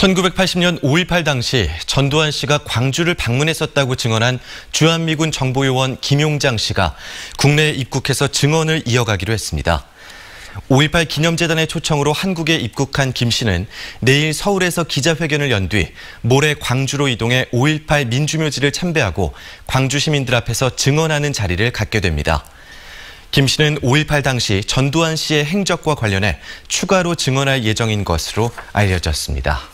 1980년 5.18 당시 전두환 씨가 광주를 방문했었다고 증언한 주한미군 정보요원 김용장 씨가 국내에 입국해서 증언을 이어가기로 했습니다. 5.18 기념재단의 초청으로 한국에 입국한 김 씨는 내일 서울에서 기자회견을 연 뒤 모레 광주로 이동해 5.18 민주묘지를 참배하고 광주 시민들 앞에서 증언하는 자리를 갖게 됩니다. 김 씨는 5.18 당시 전두환 씨의 행적과 관련해 추가로 증언할 예정인 것으로 알려졌습니다.